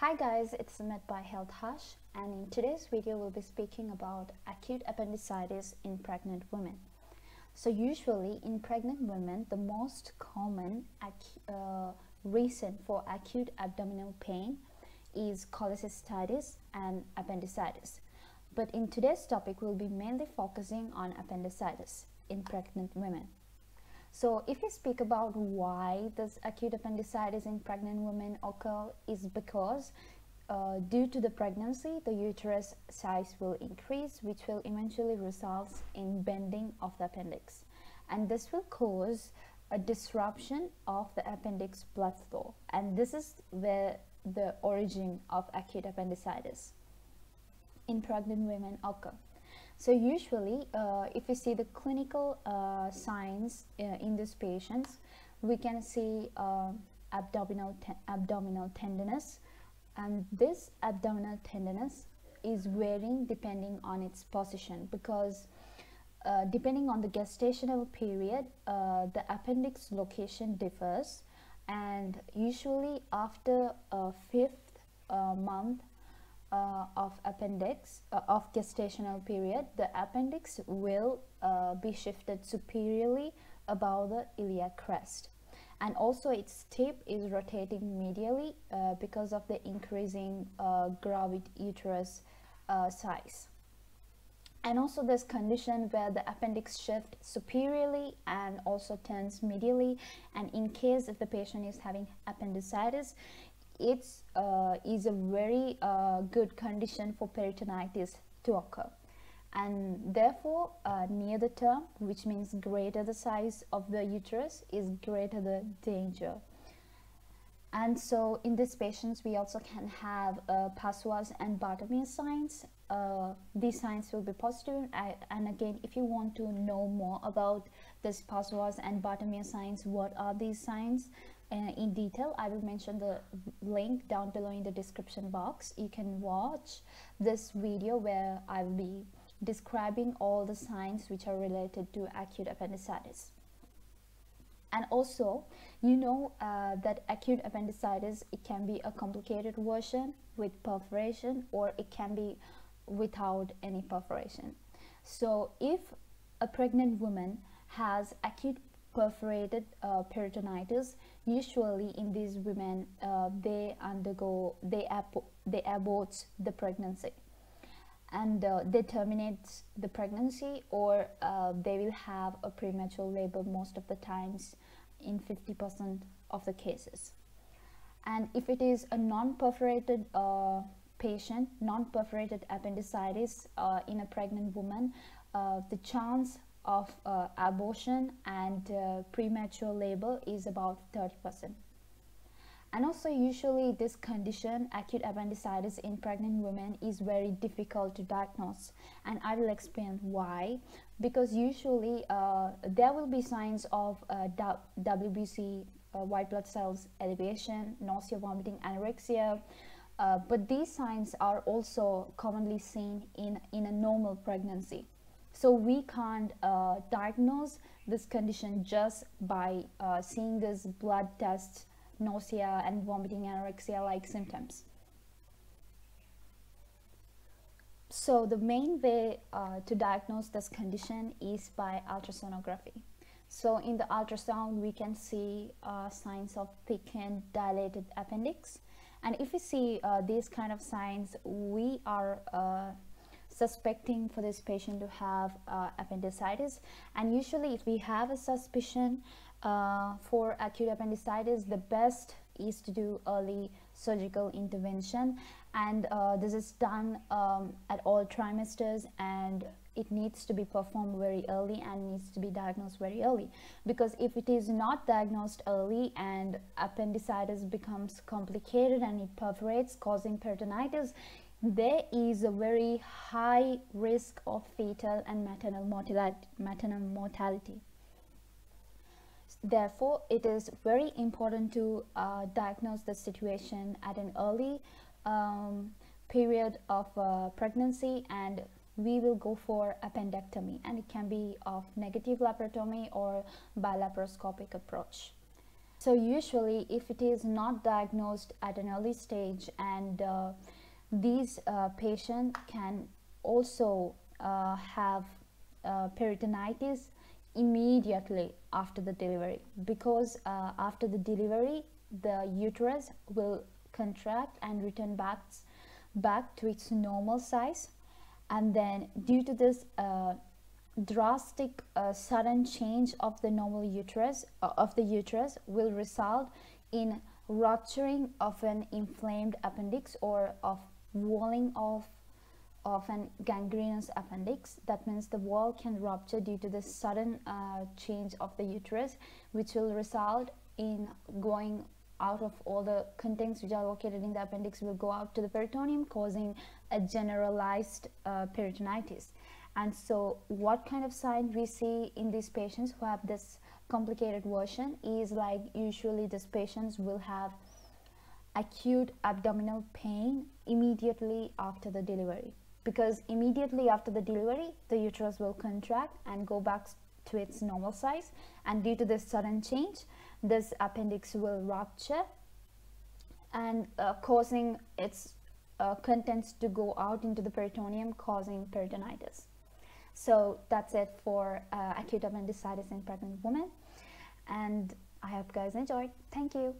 Hi guys, it's Sumit by Health Hush and in today's video we'll be speaking about acute appendicitis in pregnant women. So usually in pregnant women the most common uh, reason for acute abdominal pain is cholecystitis and appendicitis. But in today's topic we'll be mainly focusing on appendicitis in pregnant women. So if we speak about why this acute appendicitis in pregnant women occur is because uh, due to the pregnancy, the uterus size will increase, which will eventually result in bending of the appendix. And this will cause a disruption of the appendix blood flow. And this is where the origin of acute appendicitis in pregnant women occur. So usually, uh, if we see the clinical uh, signs uh, in these patients, we can see uh, abdominal abdominal tenderness, and this abdominal tenderness is varying depending on its position because uh, depending on the gestational period, uh, the appendix location differs, and usually after a fifth month uh, of appendix uh, of gestational period the appendix will uh, be shifted superiorly above the iliac crest. And also its tip is rotating medially uh, because of the increasing uh, gravid uterus uh, size. And also this condition where the appendix shift superiorly and also turns medially. And in case if the patient is having appendicitis it uh, is a very uh, good condition for peritonitis to occur. And therefore uh, near the term which means greater the size of the uterus is greater the danger. And so in these patients we also can have uh, Psoas and Bartholomew signs. Uh, these signs will be positive. positive and again if you want to know more about this Psoas and Bartholomew signs what are these signs in detail i will mention the link down below in the description box. You can watch this video where i will be describing all the signs which are related to acute appendicitis. And also you know uh, that acute appendicitis it can be a complicated version with perforation or it can be without any perforation. So if a pregnant woman has acute perforated uh, peritonitis. Usually in these women uh, they undergo they abo they abort the pregnancy. And uh, they terminate the pregnancy or uh, they will have a premature labor most of the times in 50% of the cases. And if it is a non-perforated uh, patient non-perforated appendicitis uh, in a pregnant woman the chance of uh, abortion and uh, premature labor is about 30%. And also usually this condition, acute appendicitis in pregnant women is very difficult to diagnose and I will explain why. Because usually uh, there will be signs of uh, WBC, uh, white blood cells elevation, nausea, vomiting, anorexia, uh, but these signs are also commonly seen in, in a normal pregnancy. So we can't uh, diagnose this condition just by uh, seeing this blood test, nausea and vomiting anorexia like symptoms. So the main way uh, to diagnose this condition is by ultrasonography. So in the ultrasound, we can see uh, signs of thickened dilated appendix. And if we see uh, these kind of signs, we are uh, suspecting for this patient to have uh, appendicitis. And usually if we have a suspicion uh, for acute appendicitis the best is to do early surgical intervention. And uh, this is done um, at all trimesters and it needs to be performed very early and needs to be diagnosed very early. Because if it is not diagnosed early and appendicitis becomes complicated and it perforates causing peritonitis there is a very high risk of fetal and maternal mortality, maternal mortality. Therefore, it is very important to uh, diagnose the situation at an early um, period of uh, pregnancy and we will go for appendectomy and it can be of negative laparotomy or bilaparoscopic approach. So usually if it is not diagnosed at an early stage and uh, these uh, patients can also uh, have uh, peritonitis immediately after the delivery because uh, after the delivery the uterus will contract and return back back to its normal size. And then due to this uh, drastic uh, sudden change of the normal uterus of the uterus will result in rupturing of an inflamed appendix or of walling of of an gangrenous appendix. That means the wall can rupture due to the sudden uh, change of the uterus which will result in going out of all the contents which are located in the appendix will go out to the peritoneum causing a generalized uh, peritonitis. And so what kind of sign we see in these patients who have this complicated version is like usually these patients will have acute abdominal pain immediately after the delivery. Because immediately after the delivery the uterus will contract and go back to its normal size. And due to this sudden change this appendix will rupture and uh, causing its uh, contents to go out into the peritoneum causing peritonitis. So that's it for uh, acute appendicitis in pregnant women. And i hope you guys enjoyed. Thank you